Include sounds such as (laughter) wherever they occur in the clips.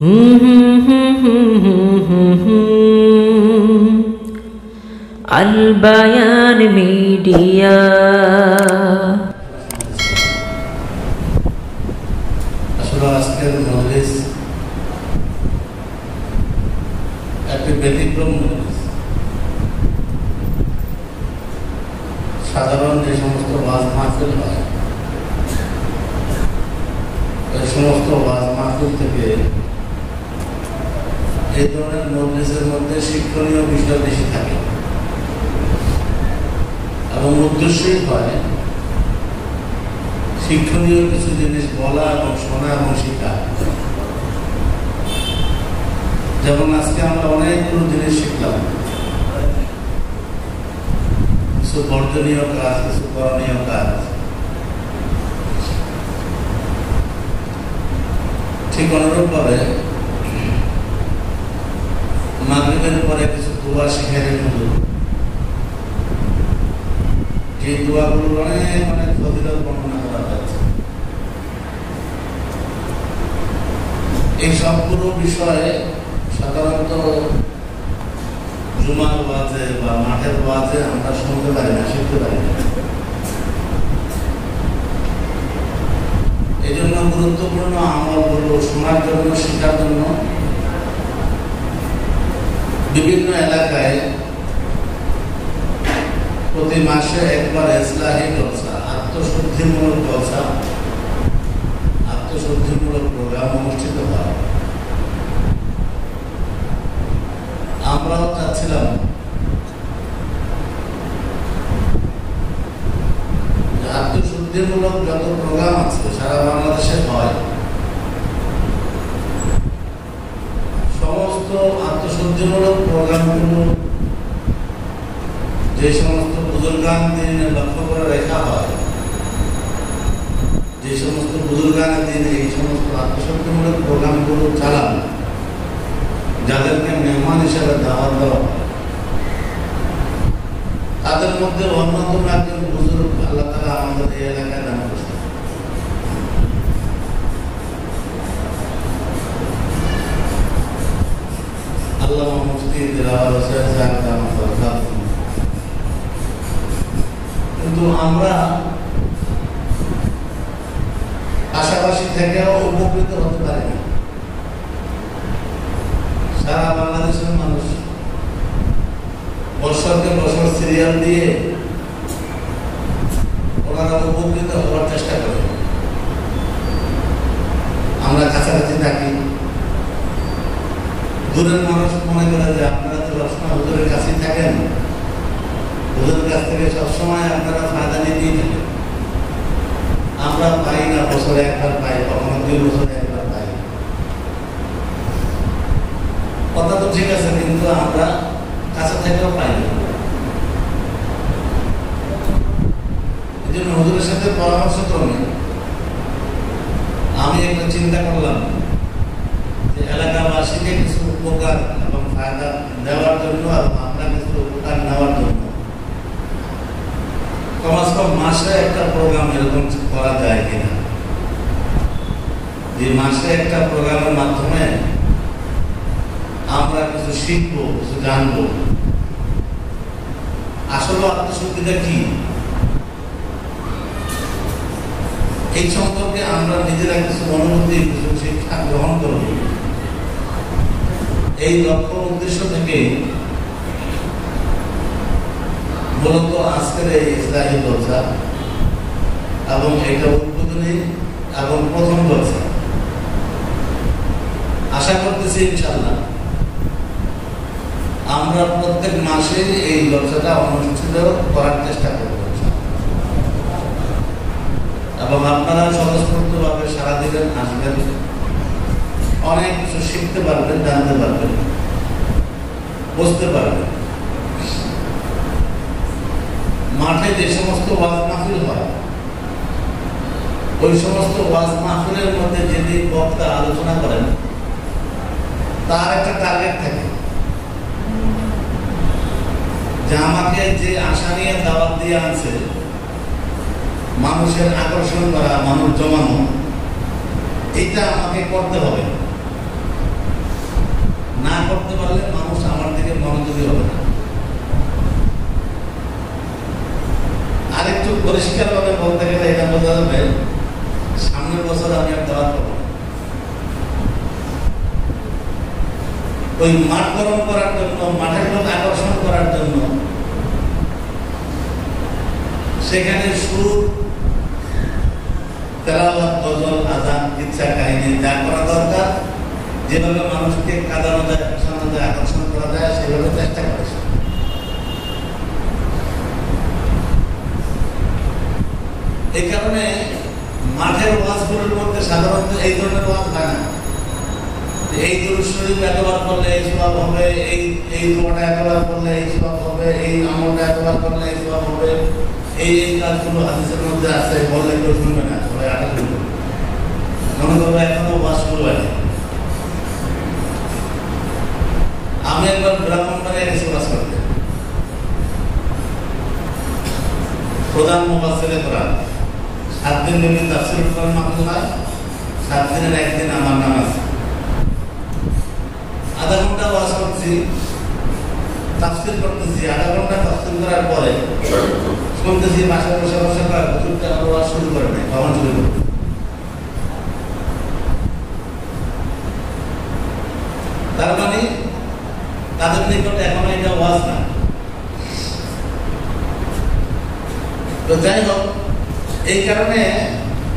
(laughs) আলবায়ান media আসলে আজকের মজলিস একটি ব্যতিক্রম সাধারণ যে সমস্ত মাছ মাহফিল হয় ওই সমস্ত এই ধরনের মজলিসের মধ্যে শিক্ষণীয় বিষয় বেশি থাকে। এবং উদ্দেশ্যই হয় শিক্ষণীয় কিছু জিনিস বলা এবং শোনা এবং শেখা। যেমন আজকে আমরা অনেকগুলো জিনিস শিখলাম। কিছু বর্জনীয় কাজ, কিছু করণীয় কাজ। ঠিক অনুরূপ মাগরিবের পরে কিছু দোয়া শিখে হুজুর যে দোয়াগুলো অনেক অনেক ফজিলত বর্ণনা করা হয়েছে। এই সবগুলো বিষয়ে সাধারণত জুমার ওয়াজে বা মাঠের ওয়াজে আমরা শুনতে পারি না, শিখতে পারি না। এই জন্য গুরুত্বপূর্ণ আমলগুলো শোনার জন্য, শেখার জন্য বিভিন্ন এলাকায় প্রতি মাসে একবার ইসলাহী জলসা, আত্মশুদ্ধিমূলক জলসা, আত্মশুদ্ধিমূলক প্রোগ্রাম অনুষ্ঠিত হয়। আমরাও চাচ্ছিলাম আত্মশুদ্ধিমূলক যত প্রোগ্রাম আছে সারা বাংলাদেশে হয় সমস্ত আত্মশুদ্ধিমূলক প্রোগ্রামগুলো যে সমস্ত বুজুর্গান দিনে লক্ষ্য করে রেখা হয় যে সমস্ত বুজুর্গান দিনে এই সমস্ত আত্মশক্তিমূলক প্রোগ্রামগুলো চালান যাদেরকে মেহমান হিসেবে দাওয়াত দেওয়া হয় তাদের মধ্যে অন্যতম একজন বুজুর্গ আল্লাহ তালা আমাদের এই এলাকায় দান করছে আল্লাহ মুফতি দিলাওয়ার হোসেন সাহেব দামাত বরকাতুহু কিন্তু আমরা পাশাপাশি থেকেও উপকৃত হতে পারি না সারা বাংলাদেশের মানুষ বছরকে বছর সিরিয়াল দিয়ে ওনারা উপকৃত হওয়ার চেষ্টা করে আমরা কাছাকাছি থাকি দূরের মানুষ মনে করে যে আপনারা তো সবসময় হুজুরের কাছেই থাকেন হুজুরের কাছ থেকে সবসময় আপনারা ফায়দা নিতেই থাকেন আমরা পাই না বছরে একবার পাই কখনো দুই বছরে একবার পাই কথা তো ঠিক আছে, কিন্তু আমরা কাছে থেকেও পাই না। হুজুরের সাথে পরামর্শ ক্রমে আমি একটা চিন্তা করলাম যে এলাকাবাসীকে কিছু উপকার এবং ফায়দা দেওয়ার জন্য আমরা কিছু উপকার নেওয়ার জন্য। কমাস কম মাসে একটা প্রোগ্রাম এরকম করা যায় কিনা? যে মাসে একটা প্রোগ্রামের মাধ্যমে আমরা কিছু শিখব, কিছু জানব। আসলে আত্মশক্তিটা কি? এই সম্পর্কে আমরা নিজেরা কিছু অনুভূতি, কিছু শিক্ষা গ্রহণ করব। এই লক্ষ্য উদ্দেশ্য থেকে মূলত আজকের এই ইসলাহী জলসা এবং এটা উদ্বোধনী এবং প্রথম জলসা আশা করতেছি ইনশাল্লাহ আমরা প্রত্যেক মাসে এই জলসাটা অনুষ্ঠিত করার চেষ্টা করব। এবং আপনারা স্বতঃস্ফূর্তভাবে সারা দিবেন, আসবেন। অনেক কিছু শিখতে পারবেন, জানতে পারবেন। বুঝতে পারবেন। মাঠে যে সমস্ত ওয়াজ মাহফিল হয়, ওই সমস্ত ওয়াজ মাহফিলের মধ্যে যিনি বক্তা আলোচনা করেন, তার একটা টার্গেট থাকে। যে আমাকে যে আশা নিয়ে দাওয়াত দিয়ে আনছে, মানুষের আকর্ষণ করা, মানুষ জমানো এটা আমাকে করতে হবে। বলতে পারলে মানুষ আমার দিকে মনোযোগী হবে না। আরেকটু পরিষ্কারভাবে বলতে গেলে এটা বোঝা যাবে, সামনের বছর আমি আর দাওয়াত পাবো ওই মাঠ গরম করার জন্য, মাঠের লোক আকর্ষণ করার জন্য সেখানে গজল, আজান, ইচ্ছা, কাহিনী যা করা দরকার, যেভাবে মানুষকে কাঁদানো যায় শোনানো যায়, আকর্ষণ করা যায়, সেভাবে চেষ্টা করেছে এই কারণে মাঠের ওয়াজগুলোর মধ্যে সাধারণত এই ধরনের ওয়াজ হয় না। এই শরীফ এতবার করলে এই সব হবে, এই এই দোয়াটা এতবার করলে এই সব হবে, এই আমলটা এতবার করলে এই সব হবে। আমি একবার ব্রাহ্মণবাড়িয়া গেছি ওয়াজ করতে। প্রধান মুফাসসিরে কোরআন। সাত দিন ব্যাপী তাফসীর কোরআন মাহফিল সাত দিনের একদিন আমার নাম আছে আধা ঘণ্টা ওয়াজ করছি তাফসীর করতেছি আধা ঘণ্টা তাফসীর করার পরে শুনতেছি মাসে বসে করার হুজুরটা আমার শুরু করে নাই কখন শুরু করে তার মানে তাদের নিকটে এখন এটা ওয়াজ না। তো যাই হোক এই কারণে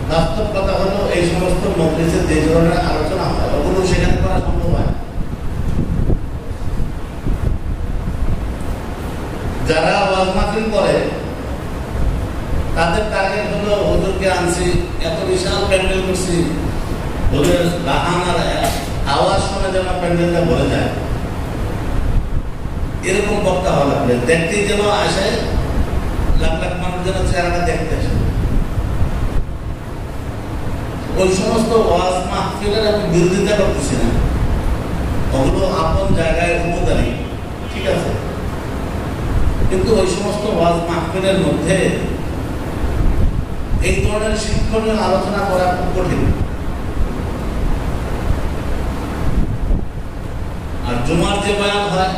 বাস্তব কথা হলো এই সমস্ত মজলিসে যে ধরনের আলোচনা হয় ওগুলো সেখানে করা সম্ভব হয় যারা ওয়াজ মাহফিল করে, তাদের টার্গেট হলো, হুজুরকে আনছি, এত বিশাল প্যান্ডেল করছি। হুজুরের রাহান আওয়াজ শুনে যেন প্যান্ডেলটা ভরে যায়। এরকম বক্তা হওয়া লাগবে। দেখতেই যেন আসে, লাখ লাখ মানুষ যেন চেহারাটা দেখতে আসে। ওই সমস্ত ওয়াজ মাহফিলের আমি বিরোধিতা করতেছি না। ওগুলো আপন জায়গায় উপদারি ঠিক আছে? কিন্তু ওই সমস্ত ওয়াজ মাহফিলের মধ্যে এই ধরনের শিক্ষণীয় আলোচনা করা খুব কঠিন। আর জুমার যে বয়ান হয়,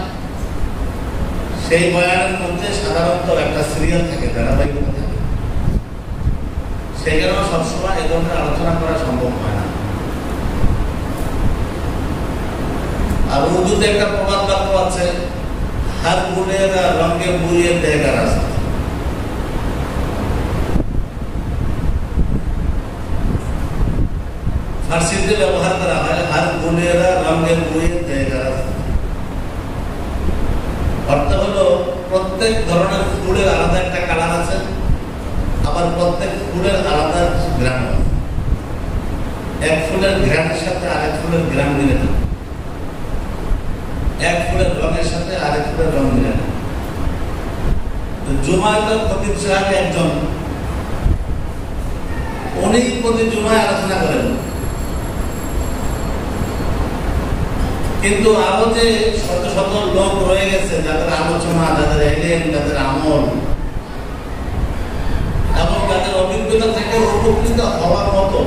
সেই বয়ানের মধ্যে সাধারণত একটা সিরিয়াল থাকে, ধারাবাহিকতা থাকে। সেখানেও সবসময় এই ধরনের আলোচনা করা সম্ভব হয় না। আর উর্দুতে একটা প্রবাদ বাক্য আছে ফার্সিতে ব্যবহার করা হয়, হাত গুণেরা রঙে দেখা রাস্তা অর্থ হলো প্রত্যেক ধরনের ফুলের আলাদা একটা কালার আছে, আবার প্রত্যেক ফুলের আলাদা গ্রাম এক ফুলের গ্রামের সাথে আরেক ফুলের গ্রাম মিলে না এক ফুলের রঙের সাথে আরেক ফুলের রং মিলে। না জুমায়তের খতিব সাহেব একজন উনি প্রতি জুমায় আলোচনা করেন। কিন্তু আরও যে শত শত লোক রয়ে গেছে, যাদের আলোচনা, যাদের এলেন, যাদের আমল, এবং যাদের অভিজ্ঞতা থেকে উপকৃত হওয়ার মতো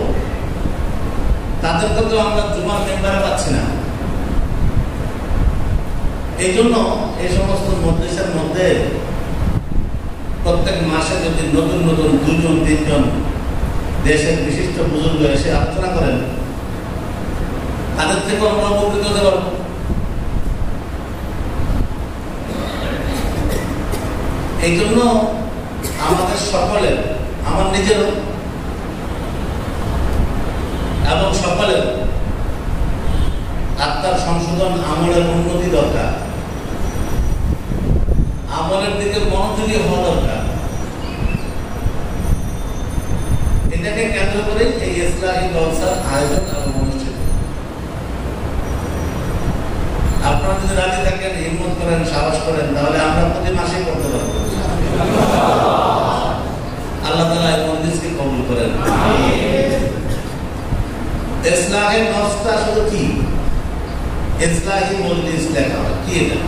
তাদেরকে তো আমরা জুমার মেম্বারে পাচ্ছি না। এই জন্য এই সমস্ত মধ্যেশের মধ্যে প্রত্যেক মাসে যদি নতুন নতুন দুজন তিনজন দেশের বিশিষ্ট বুজুর্গ এসে আলোচনা করেন, তাদের থেকে আমরা উপকৃত হতে পারব। এই জন্য আমাদের সকলের, আমার নিজেরও এবং সকলের আত্মার সংশোধন আমলের উন্নতি দরকার। আমলের দিকে মনোযোগী হওয়া দরকার। এটাকে কেন্দ্র করে এই ইসলামী জলসার আয়োজন এবং অনুষ্ঠিত আপনারা যদি রাজি থাকেন, হিম্মত করেন, সাহস করেন, তাহলে আমরা প্রতি মাসে করতে পারব। আল্লাহ তালা এই মন্দিরকে কবুল করেন। ইসলামের নফসটা শুধু কি? ইসলাহি মজলিস লেখা হয়। কি এটা?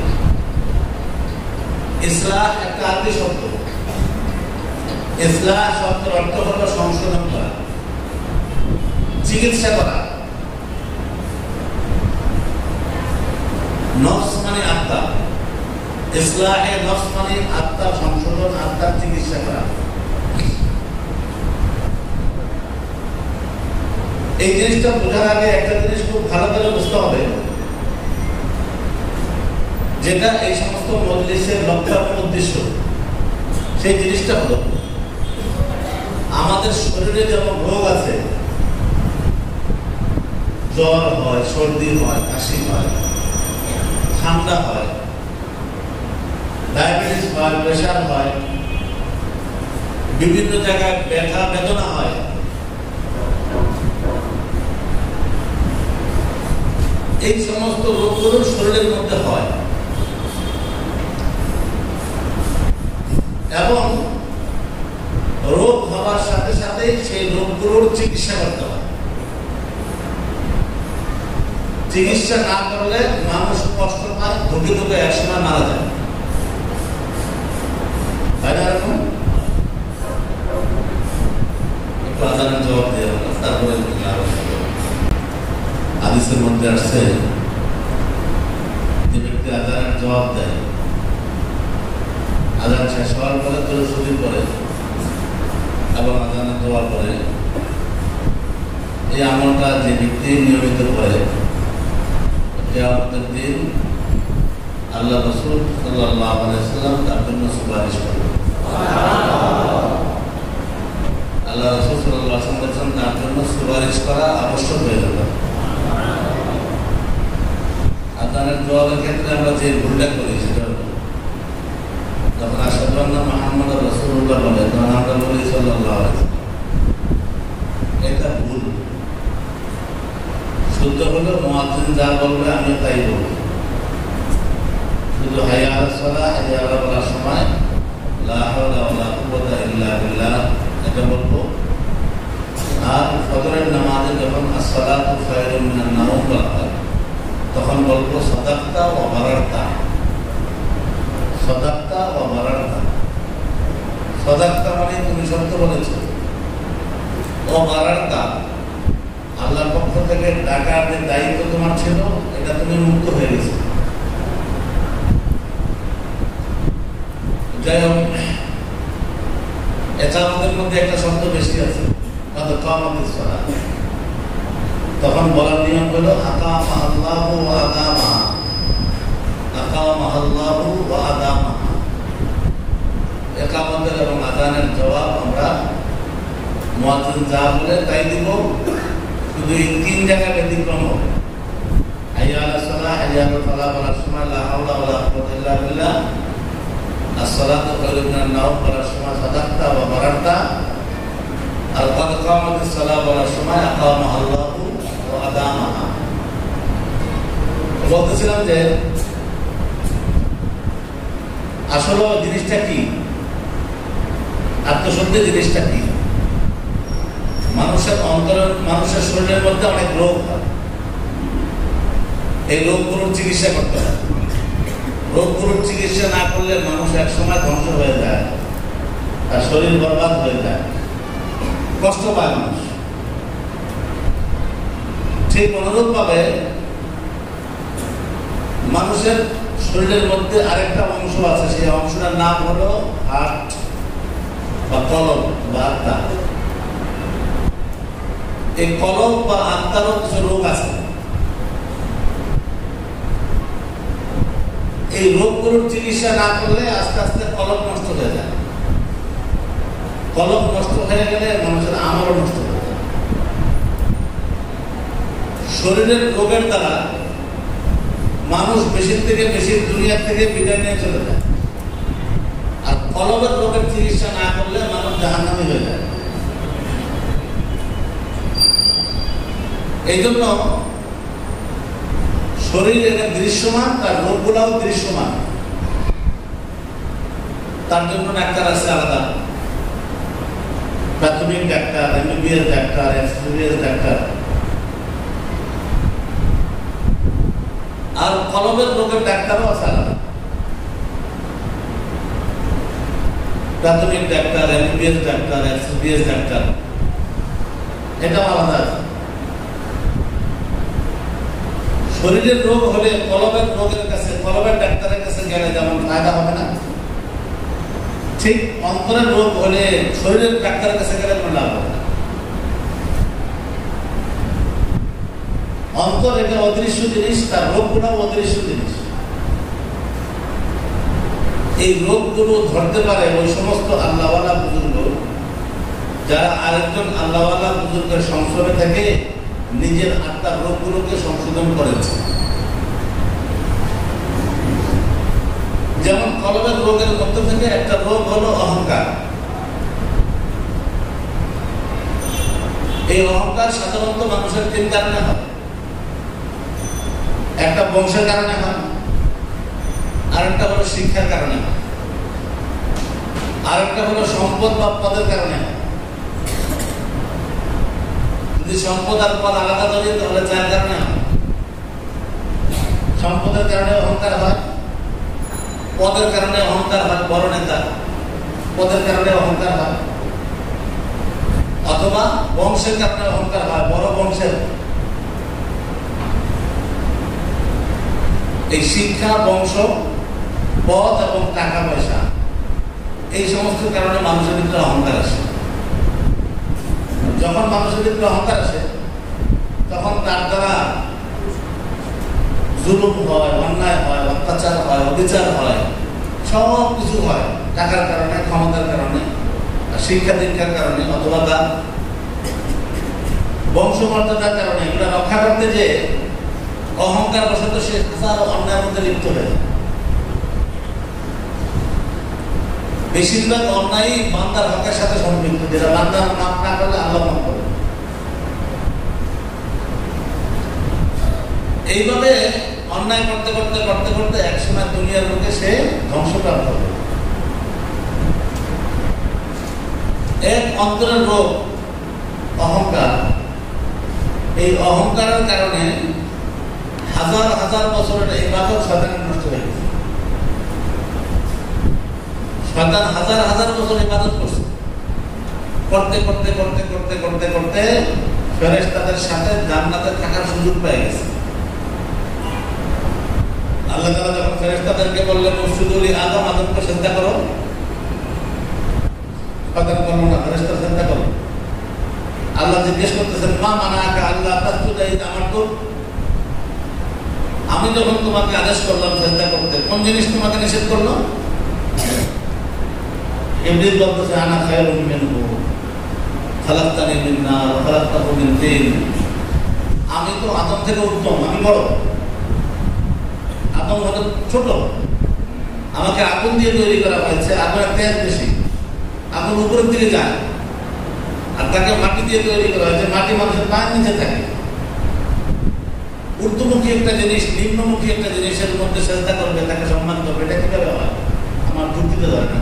ইসলাহ একটা আরবি শব্দ। ইসলাহ শব্দের অর্থ হলো সংশোধন করা, চিকিৎসা করা। নফস মানে আত্মা। ইসলাহে নফস মানে আত্মার সংশোধন, আত্মার চিকিৎসা করা। এই জিনিসটা বোঝার আগে একটা জিনিস খুব ভালো করে বুঝতে হবে। যেটা এই সমস্ত মজলিসের লক্ষ্য উদ্দেশ্য, সেই জিনিসটা হলো, আমাদের শরীরে যেমন রোগ আছে, জ্বর হয়, সর্দি হয়, কাশি হয়, ঠান্ডা হয়, ডায়াবেটিস হয়, প্রেশার হয়, বিভিন্ন জায়গায় ব্যথা, বেদনা হয়, এই সমস্ত রোগগুলো শরীরের মধ্যে হয়। এবং রোগ হওয়ার সাথে সাথে সেই রোগগুলোর চিকিৎসা করতে হয়। চিকিৎসা না করলে মানুষ কষ্ট পায় ধুকে ধুকে একসময় মারা যায়। জবাব দেয় আদান শেষ হওয়ার পরে তোর ছুটি করে এবং আদানের দোয়া করে এই আমলটা যে ব্যক্তি নিয়মিত করে, কেয়ামতের দিন আল্লাহ রসুল সাল্লাহ আলাইসাল্লাম তার জন্য সুপারিশ করবে। আল্লাহ রসুল সাল্লাহ আসলাম বলছেন তার জন্য সুপারিশ করা আবশ্যক হয়ে যাবে। আদানের জবাবের ক্ষেত্রে আমরা যে ভুলটা করি, সেটা হলো যখন আসাদুল্লাহ মোহাম্মদ রসুল্লাহ বলে তখন আমরা বলি সাল্লাহ এটা ভুল শুদ্ধ হলো মহাজিন যা বলবে আমি তাই বলব শুধু হাইয়ার সলা হাইয়ার বলার সময় লা হাওলা ওয়ালা কুওয়াতা ইল্লা বিল্লাহ এটা বলব আর ফজরের নামাজে যখন আসসালাতু খায়রুম মিনান নাওম বলা হয় তখন বলব সদাক্তা ও বারার্তা সদাক্তা ও বারার্তা সদাক্তা মানে তুমি সত্য বলেছ। ও আল্লাহর পক্ষ থেকে টাকার যে দায়িত্ব তোমার ছিল, এটা তুমি মুক্ত হয়ে গেছো। যাই হোক এটা আমাদের মধ্যে একটা শব্দ বেশি আছে তখন বলার নিয়ম হলো, আকামা আল্লাহ আকামা। আল্লাহ ও আদামা একামতের এবং বলার সময় লা হাওলা কুওয়াতা khairun minan বলার সময় সাদাক্তা বা বারাক্তা। আর কদ ওয়া যে আসলে জিনিসটা কি? আত্মশুদ্ধি জিনিসটা কি? মানুষের অন্তরের মানুষের শরীরের মধ্যে অনেক রোগ হয়। এই রোগগুলোর চিকিৎসা করতে হয়। রোগগুলোর চিকিৎসা না করলে মানুষ এক সময় ধ্বংস হয়ে যায় তার শরীর বরবাদ হয়ে যায়। কষ্ট পায় মানুষ। ঠিক অনুরোধ পাবে মানুষের শরীরের মধ্যে আরেকটা অংশ আছে, সেই অংশটার নাম হলো হার্ট বা কলম বা আত্মা। এই কলম বা আত্মারও কিছু রোগ আছে। এই রোগগুলোর চিকিৎসা না করলে আস্তে আস্তে কলম নষ্ট হয়ে যায়। কলম নষ্ট হয়ে গেলে মানুষের আমলও নষ্ট হয়ে যায়। শরীরের রোগের দ্বারা মানুষ বেশি থেকে বেশি দুনিয়া থেকে বিদায় নিয়ে চলে যায়। আর কলমের রোগের চিকিৎসা না করলে মানুষ জাহান্নামি হয়ে যায়। এই জন্য শরীর এটা দৃশ্যমান, তার রোগগুলাও দৃশ্যমান। তার জন্য ডাক্তার আছে আলাদা। প্রাথমিক doctor, MBBS doctor experience doctor. আর কলমের রোগের ডাক্তারও আছে আলাদা প্রাথমিক doctor, MBBS doctor experience doctor এটাও আলাদা আছে। শরীরের রোগ হলে কলবের রোগের কাছে কলবের ডাক্তারের কাছে গেলে যেমন ফায়দা হবে না, ঠিক অন্তরের রোগ হলে শরীরের ডাক্তারের কাছে গেলে কোনো লাভ হবে না। অন্তর এটা অদৃশ্য জিনিস, তার রোগগুলো অদৃশ্য জিনিস। এই রোগগুলো ধরতে পারে ওই সমস্ত আল্লাহওয়ালা বুজুর্গ, যারা আরেকজন আল্লাহওয়ালা বুজুর্গের সংসদে থেকে নিজের আত্মার রোগগুলোকে সংশোধন করেছে। যেমন কলমের রোগের মধ্যে থেকে একটা রোগ হলো অহংকার। এই অহংকার সাধারণত মানুষের তিন কারণে হয়। একটা বংশের কারণে হয় আর একটা হলো শিক্ষার কারণে হয় আর একটা হলো সম্পদ বা পদের কারণে হয়। যদি সম্পদ আর পদ আলাদা ধরি তাহলে চার কারণে হয়। সম্পদের কারণে অহংকার হয়, পদের কারণে অহংকার হয়, বড় নেতা। পদের কারণে অহংকার হয়। অথবা বংশের কারণে অহংকার হয়, বড় বংশের। এই শিক্ষা, বংশ, পদ এবং টাকা পয়সা, এই সমস্ত কারণে মানুষের ভিতরে অহংকার আসে। যখন মানুষের ভিতরে অহংকার আসে, তখন তার দ্বারা জুলুম হয়, অন্যায় হয়, অত্যাচার হয়, অবিচার হয় সব কিছু হয়, টাকার কারণে, ক্ষমতার কারণে শিক্ষা দীক্ষার কারণে, অথবা তার বংশমর্যাদার কারণে। এগুলো রক্ষা করতে যে অহংকার বশত সে হাজার অন্যায়ের মধ্যে লিপ্ত হয়ে বেশিরভাগ অন্যায় বান্দার হকের সাথে সম্পৃক্ত, যেটা বান্দার মাপ না করলে আল্লাহ মাফ করে। এইভাবে অন্যায় করতে করতে করতে করতে একসময় দুনিয়ার লোকে সে ধ্বংসপ্রাপ্ত হবে এক অন্তরের রোগ, অহংকার। এই অহংকারের কারণে হাজার হাজার বছরের এই বাদক শয়তানের নষ্ট হয়ে গেছে। শয়তান হাজার হাজার বছর ইবাদত করছে। করতে করতে করতে করতে করতে করতে ফেরেশ তাদের সাথে জান্নাতে থাকার সুযোগ পেয়ে গেছে। আল্লাহ তাআলা যখন ফেরেশতাদেরকে বললেন উসজুদুলি আদম আদমকে চিন্তা করো? শয়তান বলল, না, ফেরেশতা চিন্তা করো। আল্লাহ জিজ্ঞেস করতেছেন, মা মানাকা আল্লাহ তাসজুদা ইদ আমারতু আমি যখন তোমাকে আদেশ করলাম চিন্তা করতে, কোন জিনিস তোমাকে নিষেধ করল? বলতেছে, আনা খায়রুম মিনহু, খালাকতানি মিন মিন তিন। আমি তো আদম থেকে উত্তম, আমি বড়। আদম হলো ছোট। আমাকে আগুন দিয়ে তৈরি করা হয়েছে, আগুনের তেজ বেশি। আগুন উপরের দিকে যায়। আর তাকে মাটি দিয়ে তৈরি করা হয়েছে, মাটি মানুষের পায়ের নিচে থাকে। ঊর্ধ্বমুখী একটা জিনিস, নিম্নমুখী একটা জিনিসের মধ্যে চেষ্টা করবে, তাকে সম্মান করবে, এটা কীভাবে হয় আমার যুক্তিতে ধরে না।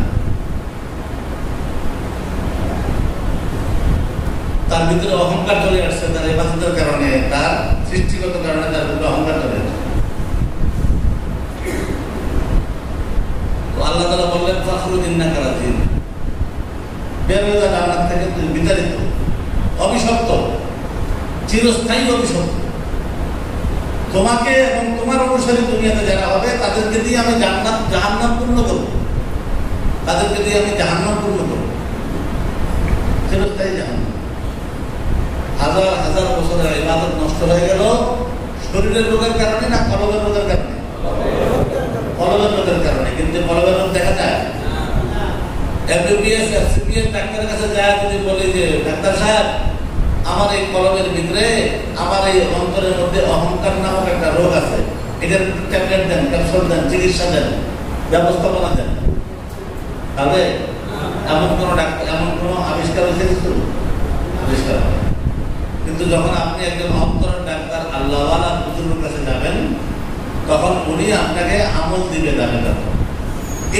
তার ভিতরে অহংকার চলে আসছে, তার এবাদতের কারণে, তার সৃষ্টিগত কারণে তার ভিতরে অহংকার চলে আসছে। আল্লাহ তালা বললেন ফাখরুদ্দিন না কারাদিন বের হয়ে থেকে বিতাড়িত। অভিশপ্ত। চিরস্থায়ী অভিশপ্ত। তোমাকে এবং তোমার অনুসারী দুনিয়াতে যারা হবে তাদেরকে দিয়ে আমি জান্নাত জাহান্নাম পূর্ণ করব। তাদেরকে দিয়ে আমি জাহান্নাম পূর্ণ করব। চিরস্থায়ী জাহান্নাম। হাজার হাজার বছরের ইবাদত নষ্ট হয়ে গেল। শরীরের রোগের কারণে না কলবের রোগের কারণে? কলবের রোগের কারণে। কিন্তু কলবের রোগ দেখা যায়? এমবিবিএস এফসিপিএস ডাক্তারের কাছে যায় যদি বলি যে ডাক্তার সাহেব আমার এই কলমের ভিতরে, আমার এই অন্তরের মধ্যে অহংকার নামক একটা রোগ আছে। এটার ট্যাবলেট দেন, ক্যাপসুল দেন, চিকিৎসা দেন, ব্যবস্থাপনা দেন। তাহলে এমন কোনো ডাক্তার এমন কোনো আবিষ্কার হয়েছে কিছু? আবিষ্কার কিন্তু যখন আপনি একজন অন্তরের ডাক্তার, আল্লাহওয়ালা বুজুর্গের কাছে যাবেন, তখন উনি আপনাকে আমল দিবে যাবে তখন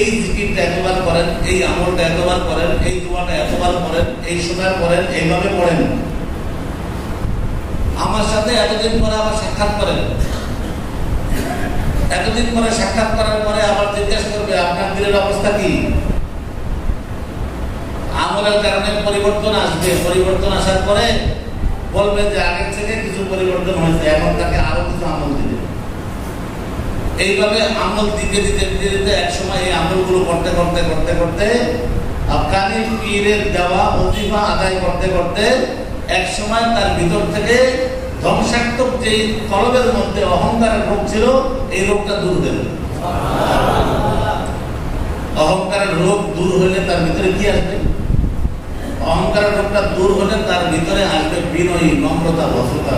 এই জিকিরটা এতবার করেন, এই আমলটা এতবার করেন, এই দোয়াটা এতবার করেন, এই সময় করেন, এইভাবে পড়েন। আমার সাথে এতদিন পরে আবার সাক্ষাৎ করেন। এতদিন পরে সাক্ষাৎ করার পরে আবার জিজ্ঞেস করবে, আপনার দিলের অবস্থা কি? আমলের কারণে পরিবর্তন আসবে। পরিবর্তন আসার পরে বলবে যে আগের থেকে কিছু পরিবর্তন হয়েছে, এখন তাকে আরও কিছু আমল দিবে। এইভাবে আমল দিতে দিতে দিতে দিতে একসময় এই আমলগুলো করতে করতে করতে করতে আফগানি পীরের দেওয়া অজিফা আদায় করতে করতে একসময় তার ভিতর থেকে ধ্বংসাত্মক যে কলবের মধ্যে অহংকারের রোগ ছিল, এই রোগটা দূর হয়ে অহংকারের রোগ দূর হলে তার ভিতরে কি আসবে? অহংকারের রোগটা দূর হলে তার ভিতরে আসবে বিনয়ী, নম্রতা, ভদ্রতা।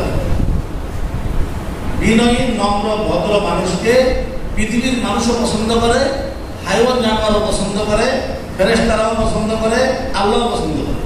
বিনয়ী, নম্র, ভদ্র মানুষকে পৃথিবীর মানুষও পছন্দ করে, হাইওয়ান জানোয়ারও পছন্দ করে ফেরেস্তারাও পছন্দ করে, আল্লাহও পছন্দ করে।